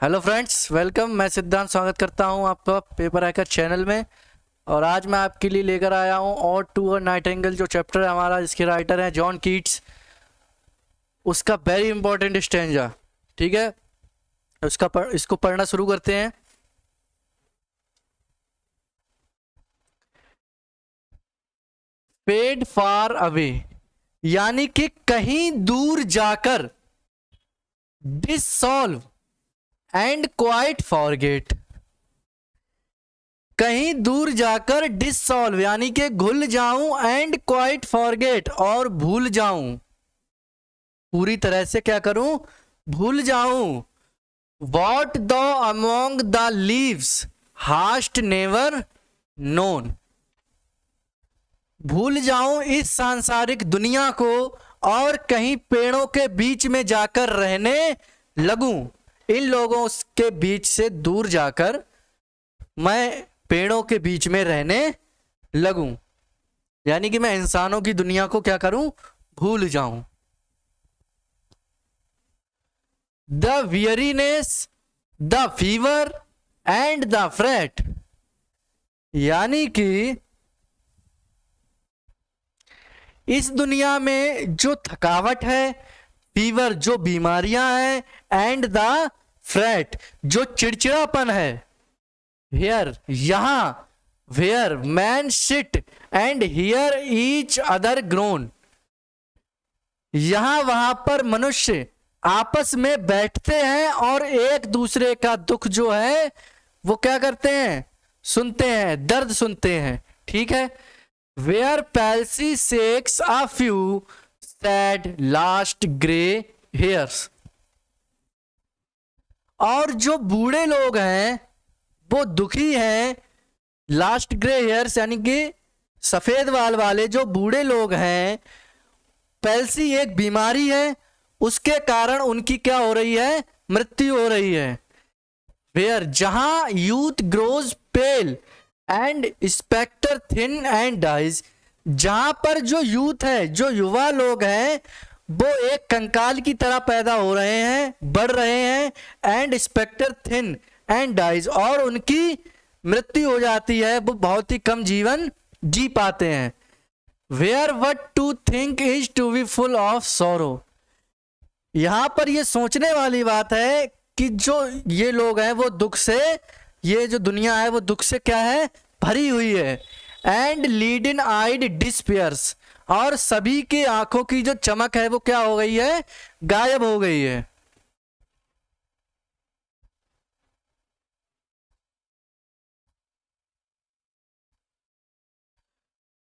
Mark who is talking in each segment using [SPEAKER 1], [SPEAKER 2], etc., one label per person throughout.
[SPEAKER 1] Hello friends welcome मैं सिद्धांत स्वागत करता हूँ आपका पेपर हैकर चैनल में। और आज मैं आपके लिए लेकर आया हूँ और टू और नाइट एंगल जो चैप्टर है हमारा जिसके राइटर हैं जॉन कीट्स उसका वेरी इंपॉर्टेंट स्टेंजा ठीक है? उसका पढ़, इसको पढ़ना शुरू करते हैं। पेड फार अवे यानी कि कहीं दूर जाकर डिसॉल्व एंड क्वाइट फॉरगेट कहीं दूर जाकर डिसॉल्व यानी कि घुल जाऊँ एंड क्वाइट फॉरगेट और भूल जाऊँ। पूरी तरह से क्या करूँ? भूल जाऊँ। What the among the leaves hast never known भूल जाऊँ इस सांसारिक दुनिया को और कहीं पेड़ों के बीच में जाकर रहने लगूं। इन लोगों के बीच से दूर जाकर मैं पेड़ों के बीच में रहने लगूं। यानी कि मैं इंसानों की दुनिया को क्या करूँ? भूल जाऊँ। The weariness the fever and the fret यानी कि इस दुनिया में जो थकावट है फीवर, जो बीमारियाँ हैं एंड द फ्रेट जो चिड़चिड़ापन है। हेयर यहाँ where men sit and hear each other groan यहाँ, वहाँ पर मनुष्य आपस में बैठते हैं और एक दूसरे का दुख जो है, वो क्या करते हैं? सुनते हैं, दर्द सुनते हैं। ठीक है? Where palsy shakes a few sad last grey hairs और जो बूढ़े लोग हैं, वो दुखी हैं लास्ट ग्रे हेयर्स यानी कि सफ़ेद वाल वाले जो बूढ़े लोग हैं पैल्सी एक बीमारी है, उसके कारण उनकी क्या हो रही है? मृत्यु हो रही है। वेयर जहाँ youth grows pale and spectre thin and dies जहाँ पर जो यूथ है, जो युवा लोग हैं, वो एक कंकाल की तरह पैदा हो रहे हैं, बढ़ रहे हैं and spectre thin and dies और उनकी मृत्यु हो जाती है, वो बहुत ही कम जीवन जी पाते हैं। Where but to think is to be full of sorrow यहाँ पर ये सोचने वाली बात है कि जो ये लोग हैं, वो दुख से, ये जो दुनिया है, वो दुख से क्या है? भरी हुई है। And leaden eyed despairs और सभी की आँखों की जो चमक है, वो क्या हो गई है? गायब हो गई है।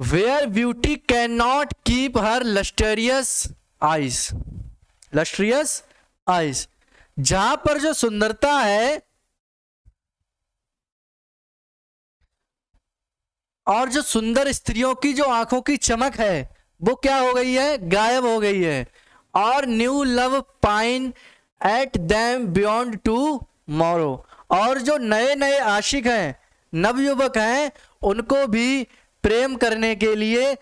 [SPEAKER 1] Where beauty can not keep her lustrous eyes lustrous eyes जहाँ पर जो सुंदरता है और जो सुंदर स्त्रियों की जो आँखों की चमक है, वो क्या हो गई है? गायब हो गई है। और new love pine at them beyond tomorrow और जो नए नए आशिक हैं नवयुवक हैं, उनको भी प्रेम करने के लिए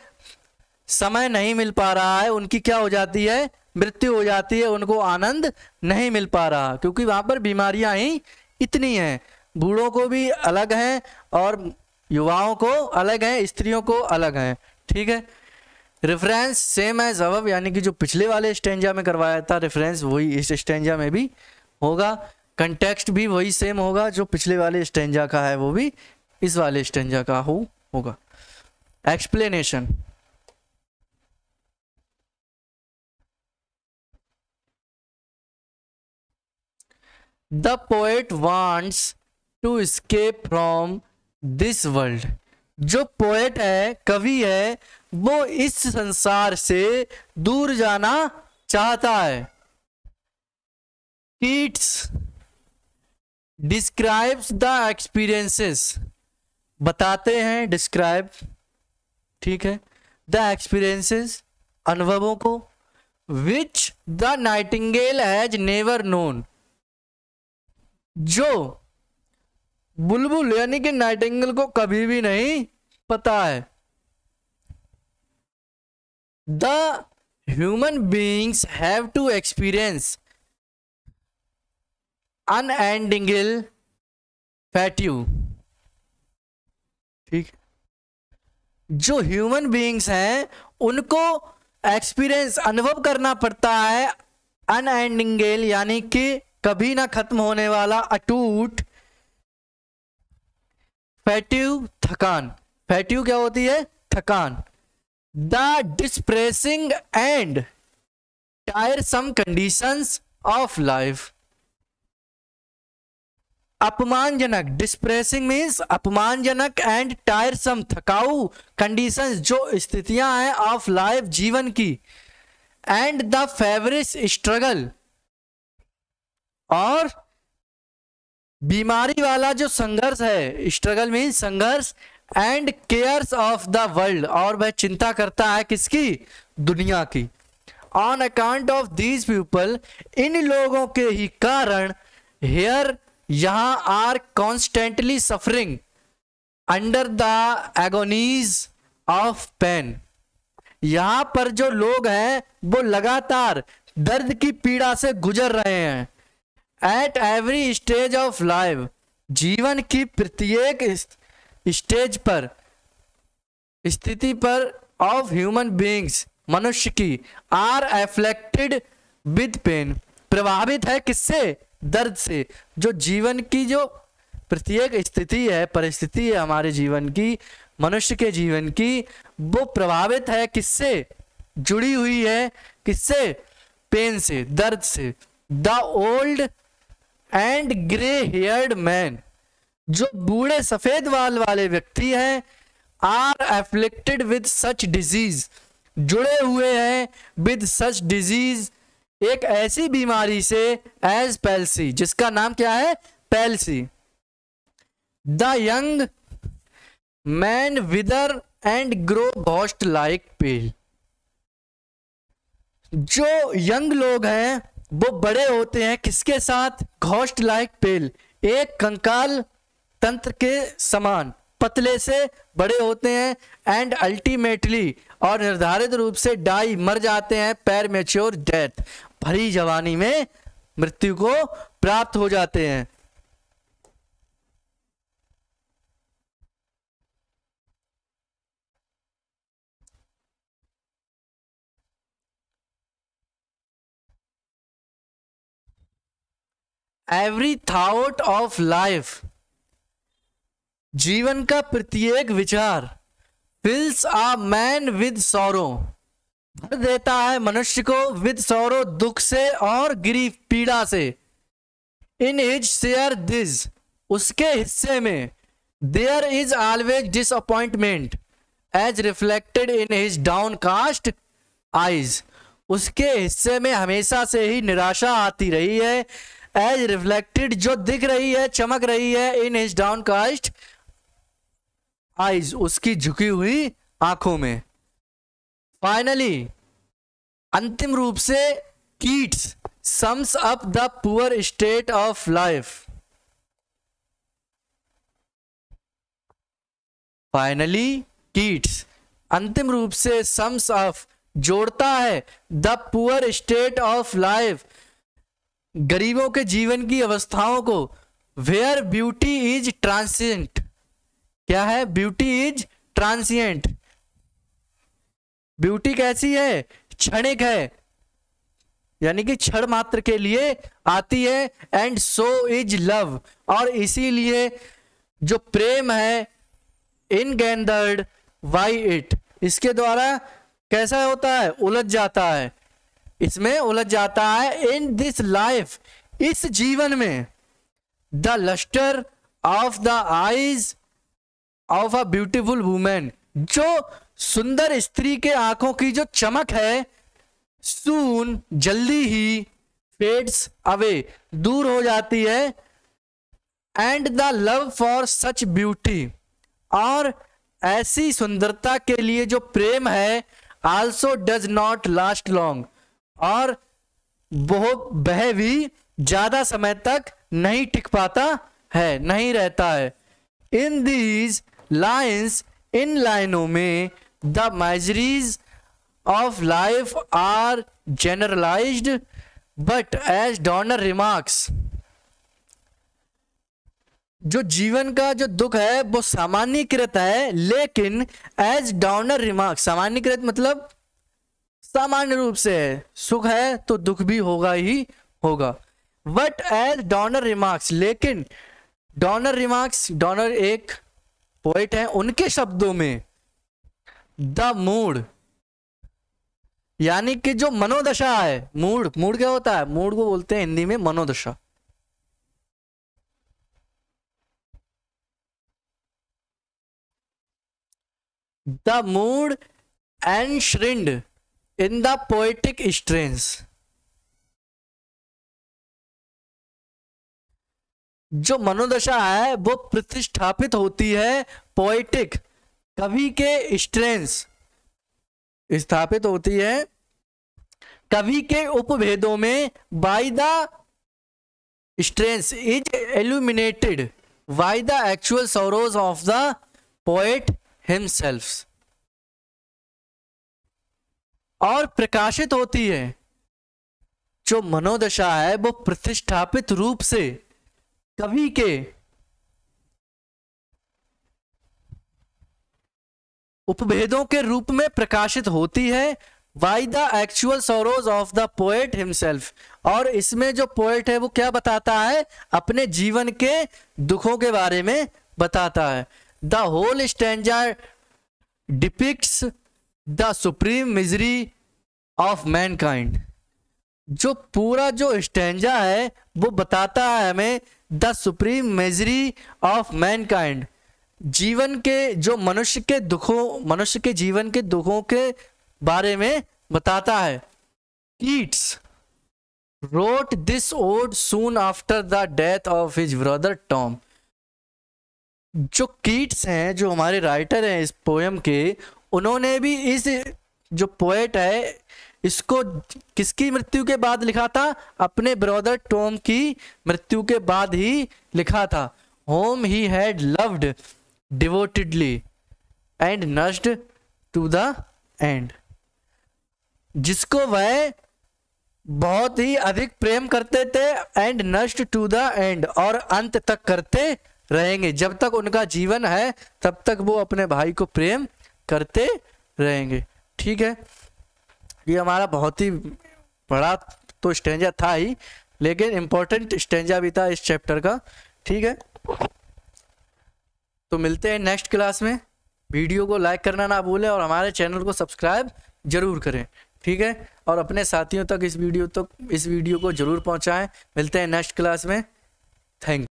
[SPEAKER 1] समय नहीं मिल पा रहा है। उनकी क्या हो जाती है? मृत्यु हो जाती है। उनको आनंद नहीं मिल पा रहा, क्योंकि वहाँ पर बीमारियाँ ही इतनी हैं। बूढ़ों को भी अलग हैं और युवाओं को अलग है, स्त्रियों को अलग है। ठीक है? रेफरेंस सेम है अबव यानी कि जो पिछले वाले स्टेंजा में करवाया था रेफरेंस वही इस स्टेंजा में भी होगा। कंटेक्स्ट भी वही सेम होगा, जो पिछले वाले स्टेंजा का है, वो भी इस वाले स्टेंजा का हो, होगा। Explanation the poet wants to escape from this world जो पोएट है, कवि है, वो इस संसार से दूर जाना चाहता है। कीट्स डिस्क्राइब्स द एक्सपीरियंसेस बताते हैं डिस्क्राइब ठीक है? द एक्सपीरियंसेस अनुभवों को। Which the nightingale has never known जो बुलबुल यानी कि नाइटिंगल को कभी भी नहीं पता है। The human beings have to experience unending fatigue ठीक। जो ह्यूमन बीइंग्स हैं, उनको एक्सपीरियंस अनुभव करना पड़ता है अनएंडिंगल, यानी कि कभी ना खत्म होने वाला अटूट फैट्यू थकान। फैट्यू क्या होती है? थकान। The distressing and tiresome conditions of life. अपमानजनक। डिस्प्रेसिंग मीन्स अपमानजनक एंड टायरसम थकाऊ कंडीशंस, जो स्थितियाँ हैं ऑफ़ लाइफ जीवन की। And the feverish struggle. और बीमारी वाला जो संघर्ष है स्ट्रगल मीन संघर्ष and cares of the world और वह चिंता करता है किसकी? दुनिया की। On account of these people इन लोगों के ही कारण हेयर यहाँ are constantly suffering under the agonies of pain यहाँ पर जो लोग हैं, वो लगातार दर्द की पीड़ा से गुजर रहे हैं। At every stage of life जीवन की प्रत्येक स्टेज पर, स्थिति पर ऑफ़ ह्यूमन बींग्स मनुष्य की आर एफ्लेक्टेड विद पेन प्रभावित है किससे? दर्द से। जो जीवन की जो प्रत्येक स्थिति है, परिस्थिति है हमारे जीवन की, मनुष्य के जीवन की, वो प्रभावित है किससे? जुड़ी हुई है किससे? पेन से, दर्द से. The old and grey haired man जो बूढ़े सफ़ेद वाल वाले व्यक्ति हैं are afflicted with such disease जुड़े हुए हैं विद सच डिज़ीज़ एक ऐसी बीमारी से एज पेल्सी जिसका नाम क्या है? Palsy the young man wither and grow ghost like pale जो यंग लोग हैं वो बड़े होते हैं किसके साथ? Ghost like pale. एक कंकाल तंत्र के समान, पतले से बड़े होते हैं एंड अल्टीमेटली और निर्धारित रूप से डाई मर जाते हैं, पैर मेच्योर डेथ भरी जवानी में मृत्यु को प्राप्त हो जाते हैं। एवरी थाउट ऑफ़ लाइफ जीवन का प्रत्येक विचार fills a man with sorrow भर देता है मनुष्य को विद सौरो दुख से और गिरी पीड़ा से. इन हिज शेयर दिस उसके हिस्से में there is always disappointment as reflected in his downcast eyes उसके हिस्से में हमेशा से ही निराशा आती रही है. एज रिफ्लेक्टेड जो दिख रही है, चमक रही है in his downcast eyes उसकी झुकी हुई आँखों में। फाइनली अंतिम रूप से Keats sums up the poor state of life finally Keats अंतिम रूप से सम्स ऑफ़ जोड़ता है the poor state of life गरीबों के जीवन की अवस्थाओं को वेयर ब्यूटी इज़ ट्रांसियंट क्या है? ब्यूटी इज़ ट्रांसियंट ब्यूटी कैसी है? क्षणिक है। यानी कि क्षण मात्र के लिए आती है एंड सो इज़ लव और इसीलिए जो प्रेम है इन गेंदर्ड वाई इट इसके द्वारा कैसा होता है? उलझ जाता है। इसमें उलझ जाता है इन दिस लाइफ इस जीवन में the lustre of the eyes of a beautiful women जो सुंदर स्त्री के आँखों की जो चमक है सून जल्दी ही फेड्स अवे दूर हो जाती है and the love for such beauty और ऐसी सुंदरता के लिए जो प्रेम है also does not last long और वो वह भी ज़्यादा समय तक नहीं टिक पाता है, नहीं रहता है। इन दीज लाइन्स इन लाइनों में the miseries of life are generalised but as Donner remarks जो जीवन का जो दुख है, वो सामान्यकृत है, लेकिन एज डाउनर रिमार्क सामान्यकृत मतलब सामान्य रूप से है सुख है तो दुख भी होगा ही होगा। बट एज डॉनर रिमार्क्स लेकिन डॉनर रिमार्क्स डॉनर एक पोइट है, उनके शब्दों में द मूड यानी कि जो मनोदशा है मूड मूड क्या होता है? मूड को बोलते हैं हिंदी में मनोदशा। The mood and shrined in the poetic strains जो मनोदशा है, वो प्रतिष्ठापित होती है पोएटिक कवि के स्ट्रेंस स्थापित होती है कवि के उपभेदों में by the strains is illuminated by the actual sorrows of the poet himself और प्रकाशित होती है। जो मनोदशा है, वो प्रतिष्ठापित रूप से कवि के उपभेदों के रूप में प्रकाशित होती है। By the actual sorrows of the poet himself और इसमें जो पोएट है, वो क्या बताता है? अपने जीवन के दुखों के बारे में बताता है। The whole stanza depicts the supreme misery of mankind. जो पूरा जो स्टेंजा है, वो बताता है हमें the supreme misery of mankind. जीवन के, जो मनुष्य के दुखों, मनुष्य के जीवन के दुखों के बारे में बताता है। Keats wrote this ode soon after the death of his brother Tom जो कीट्स हैं, जो हमारे राइटर हैं इस पोएम के उन्होंने भी इस जो पोएट है, इसको किसकी मृत्यु के बाद लिखा था? अपने ब्रदर टॉम की मृत्यु के बाद ही लिखा था। Whom he had loved devotedly and nursed to the end जिसको वह बहुत ही अधिक प्रेम करते थे and nursed to the and और अंत तक करते रहेंगे। जब तक उनका जीवन है, तब तक वो अपने भाई को प्रेम करते रहेंगे। ठीक है? ये हमारा बहुत ही बड़ा तो स्टेंजा था ही, लेकिन इम्पोर्टेंट स्टेंजा भी था इस चैप्टर का। ठीक है? तो मिलते हैं नेक्स्ट क्लास में। वीडियो को लाइक करना ना भूलें और हमारे चैनल को सब्सक्राइब ज़रूर करें। ठीक है? और अपने साथियों तक इस वीडियो तक, इस वीडियो को ज़रूर पहुंचाएँ। मिलते हैं नेक्स्ट क्लास में। थैंक